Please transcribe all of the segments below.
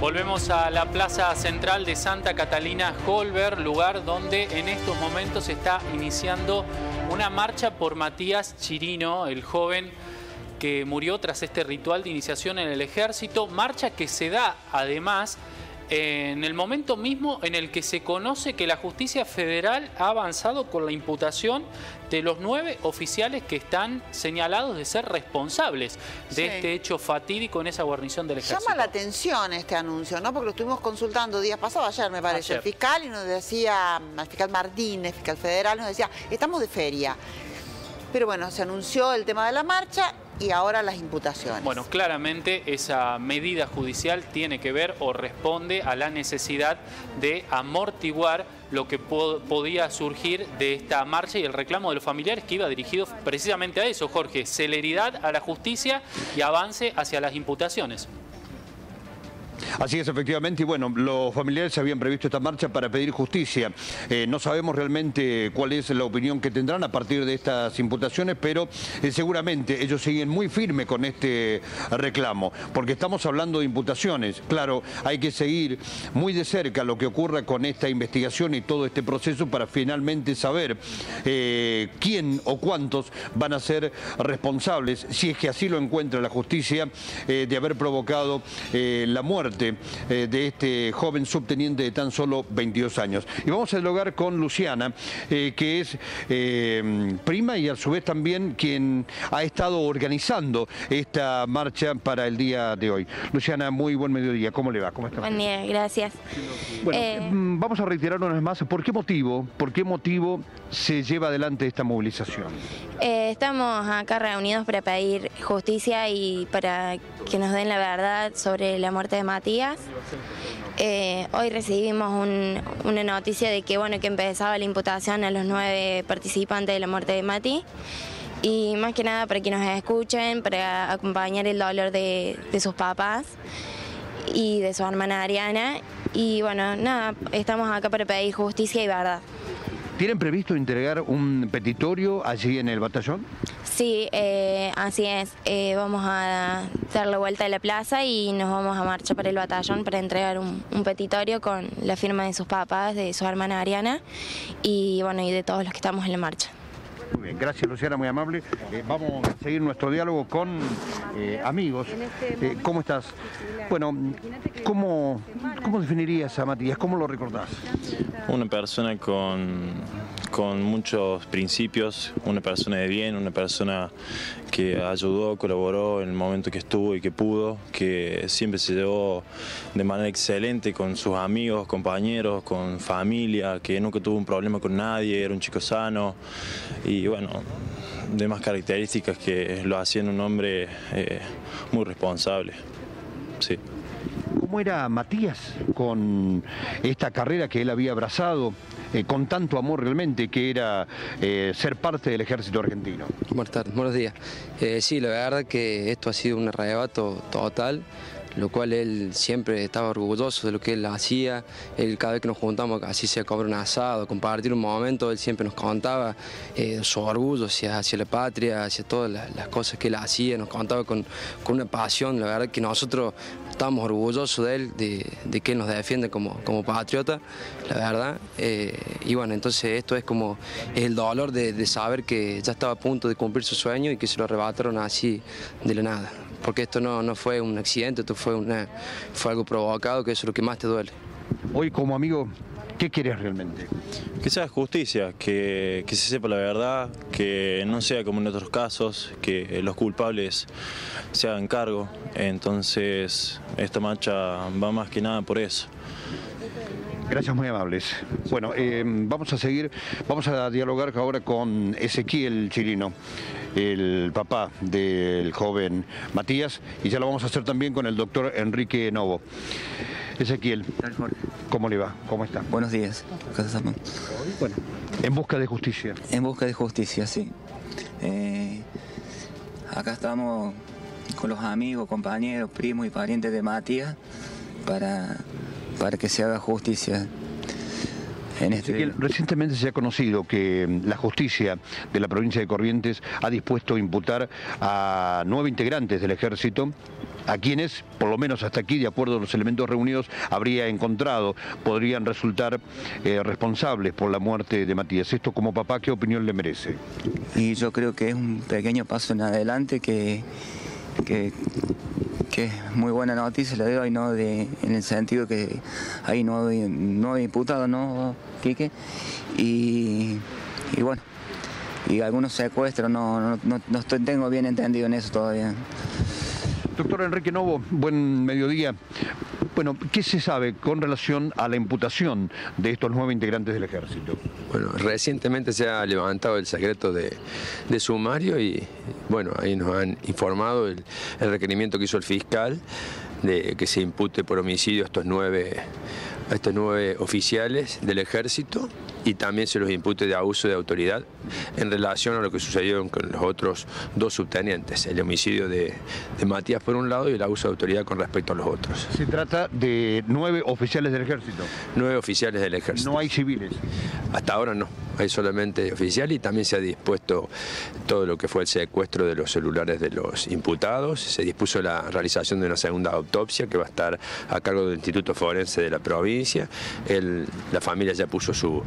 Volvemos a la plaza central de Santa Catalina Holber, lugar donde en estos momentos se está iniciando una marcha por Matías Chirino, el joven que murió tras este ritual de iniciación en el ejército. Marcha que se da además en el momento mismo en el que se conoce que la justicia federal ha avanzado con la imputación de los nueve oficiales que están señalados de ser responsables de este hecho fatídico en esa guarnición del ejército. Llama la atención este anuncio, ¿no? Porque lo estuvimos consultando días pasados, ayer me parece, el fiscal y nos decía, el fiscal Martínez, fiscal federal, nos decía, estamos de feria. Pero bueno, se anunció el tema de la marcha y ahora las imputaciones. Bueno, claramente esa medida judicial tiene que ver o responde a la necesidad de amortiguar lo que podía surgir de esta marcha y el reclamo de los familiares que iba dirigido precisamente a eso, Jorge, celeridad a la justicia y avance hacia las imputaciones. Así es, efectivamente, y bueno, los familiares habían previsto esta marcha para pedir justicia. Eh, no sabemos realmente cuál es la opinión que tendrán a partir de estas imputaciones, pero eh, seguramente ellos siguen muy firmes con este reclamo, porque estamos hablando de imputaciones. Claro, hay que seguir muy de cerca lo que ocurra con esta investigación y todo este proceso para finalmente saber eh, quién o cuántos van a ser responsables, si es que así lo encuentra la justicia, de haber provocado la muerte eh, de este joven subteniente de tan solo 22 años. Y vamos a dialogar con Luciana, eh, que es eh, prima y a su vez también quien ha estado organizando esta marcha para el día de hoy. Luciana, muy buen mediodía. ¿Cómo le va? ¿Cómo está? Buen día, gracias. Bueno, mm, vamos a reiterar una vez más, ¿por qué motivo, por qué motivo se lleva adelante esta movilización? Estamos acá reunidos para pedir justicia y para que nos den la verdad sobre la muerte de Matías. Eh, hoy recibimos una noticia de que, bueno, que empezaba la imputación a los nueve participantes de la muerte de Mati. Y más que nada para que nos escuchen, para acompañar el dolor de sus papás y de su hermana Ariana. Y bueno, nada, estamos acá para pedir justicia y verdad. ¿Tienen previsto entregar un petitorio allí en el batallón? Sí, eh, así es. Eh, vamos a dar la vuelta de la plaza y nos vamos a marchar para el batallón para entregar un, petitorio con la firma de sus papás, de su hermana Ariana y bueno y de todos los que estamos en la marcha. Bien, gracias Luciana, muy amable. Eh, vamos a seguir nuestro diálogo con amigos. ¿Cómo estás? Bueno, ¿cómo, ¿cómo definirías a Matías? ¿Cómo lo recordás? Una persona con, con muchos principios, una persona de bien, una persona que ayudó, colaboró en el momento que estuvo y que pudo, que siempre se llevó de manera excelente con sus amigos, compañeros, con familia, que nunca tuvo un problema con nadie, era un chico sano y bueno, demás características que lo hacían un hombre eh, muy responsable. Sí. ¿Cómo era Matías con esta carrera que él había abrazado eh, con tanto amor realmente, que era eh, ser parte del ejército argentino? Buenas tardes, buenos días. Eh, sí, la verdad que esto ha sido un arrebato total lo cual él siempre estaba orgulloso de lo que él hacía, él cada vez que nos juntamos, así sea comer un asado, compartir un momento, él siempre nos contaba su orgullo hacia, la patria, hacia todas las, cosas que él hacía, nos contaba con, con, una pasión, la verdad que nosotros estamos orgullosos de él, de, que él nos defiende como, como patriota, la verdad. Eh, y bueno, entonces esto es como el dolor de, saber que ya estaba a punto de cumplir su sueño y que se lo arrebataron así de la nada. Porque esto no, no fue un accidente, esto fue, una, fue algo provocado, que eso es lo que más te duele. Hoy como amigo, ¿Qué quieres realmente? Que sea justicia, que, se sepa la verdad, que no sea como en otros casos, que los culpables se hagan cargo. Entonces, esta marcha va más que nada por eso. Gracias, muy amables. Bueno, eh, vamos a seguir, vamos a dialogar ahora con Ezequiel Chirino, el papá del joven Matías, y ya lo vamos a hacer también con el doctor Enrique Novo. Ezequiel, ¿cómo le va? ¿Cómo está? Buenos días. Bueno, en busca de justicia. En busca de justicia, sí. Eh, acá estamos con los amigos, compañeros, primos y parientes de Matías para, para que se haga justicia. en este... recientemente se ha conocido que mm, la justicia de la provincia de Corrientes ha dispuesto imputar a nueve integrantes del ejército a quienes, por lo menos hasta aquí, de acuerdo a los elementos reunidos, habría encontrado, podrían resultar eh, responsables por la muerte de Matías. Esto como papá, ¿qué opinión le merece? Y yo creo que es un pequeño paso en adelante que, que, es muy buena noticia la de hoy, ¿no? De, en el sentido que hay nueve, nueve imputados, ¿no, Quique? Y, y bueno, y algunos secuestros, no, no, no tengo bien entendido en eso todavía. Doctor Enrique Novo, buen mediodía. Bueno, ¿qué se sabe con relación a la imputación de estos nueve integrantes del ejército? Bueno, recientemente se ha levantado el secreto de, sumario y bueno, ahí nos han informado el, requerimiento que hizo el fiscal de que se impute por homicidio a estos nueve a estos nueve oficiales del ejército y también se los impute de abuso de autoridad en relación a lo que sucedió con los otros dos subtenientes, el homicidio de, Matías por un lado y el abuso de autoridad con respecto a los otros. Se trata de nueve oficiales del ejército. Nueve oficiales del ejército. No hay civiles. Hasta ahora no, hay solamente oficial y también se ha dispuesto todo lo que fue el secuestro de los celulares de los imputados, se dispuso la realización de una segunda autopsia que va a estar a cargo del Instituto Forense de la provincia, la familia ya puso su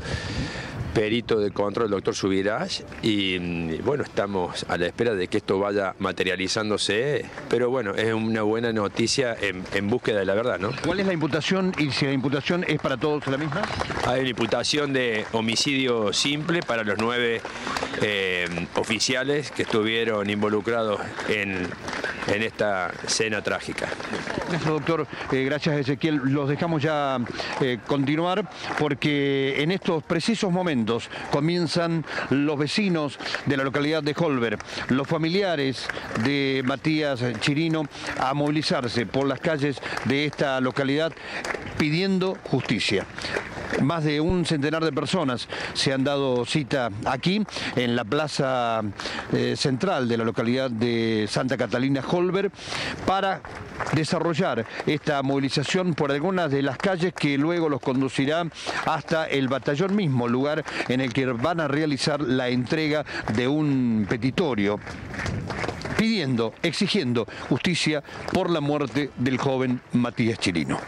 perito de control, el doctor Subirás, y mm, bueno, estamos a la espera de que esto vaya materializándose, pero bueno, es una buena noticia en, búsqueda de la verdad, ¿no? ¿Cuál es la imputación y si la imputación es para todos la misma? Hay una imputación de homicidio simple para los nueve eh, oficiales que estuvieron involucrados en, esta cena trágica. Doctor. Eh, gracias, Ezequiel. Los dejamos ya eh, continuar porque en estos precisos momentos comienzan los vecinos de la localidad de Holber, los familiares de Matías Chirino a movilizarse por las calles de esta localidad pidiendo justicia. Más de un centenar de personas se han dado cita aquí, en la plaza eh, central de la localidad de Santa Catalina Holber, para desarrollar esta movilización por algunas de las calles que luego los conducirá hasta el batallón mismo, lugar en el que van a realizar la entrega de un petitorio pidiendo, exigiendo justicia por la muerte del joven Matías Chirino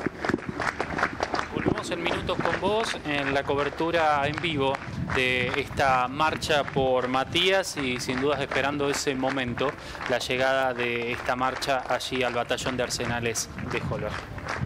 en minutos con vos en la cobertura en vivo de esta marcha por Matías y sin dudas esperando ese momento, la llegada de esta marcha allí al batallón de arsenales de Holber.